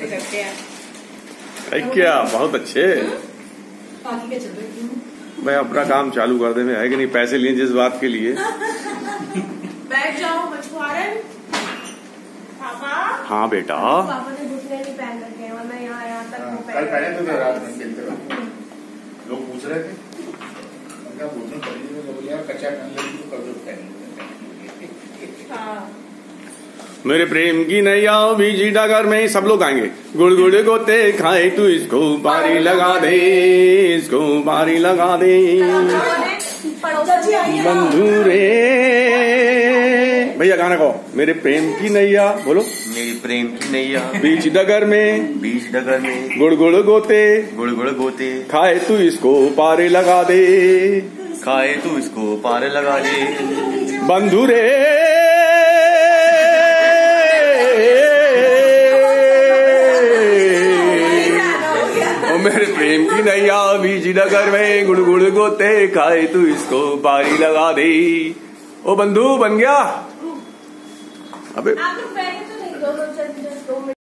से करते हैं। क्या? बहुत अच्छे। बाकी क्या चल रहा है? अपना काम चालू कर दे में है कि नहीं? पैसे लिए जिस बात के लिए। बैठ जाओ मछुआरन पापा। हाँ बेटा। पापा ने नहीं पहन रखे हैं और मैं यहाँ यहाँ तक वो कल पहन पहले तो थे रात में खेलते लोग पूछ रहे थे। उनका पूछना पड़ी तो कच्चा पहन लेगी तो कब पहन हाँ। मेरे प्रेम की नैया बीजी डगर में सब लोग आएँगे। गुड़ गुड़ गोते खाए तू इसको बारी लगा दे इसको बारी लगा दे। बंधु रे भैया गाना कहो मेरे प्रेम की नैया बोलो। मेरी प्रेम की नैया। बीच डगर में। बीच डगर में। गुड़ गुड़ गोते। गुड़ गुड़ गोते। खाए तू इसको पारे लगा दे। खाए तू इसको पारे लगा दे। बंधु रे मेरे प्रेम की नैया बीज नगर में गुड़ गुड़ गोते खाए तू इसको पारी लगा दे। ओ बंधु बन गया? अबे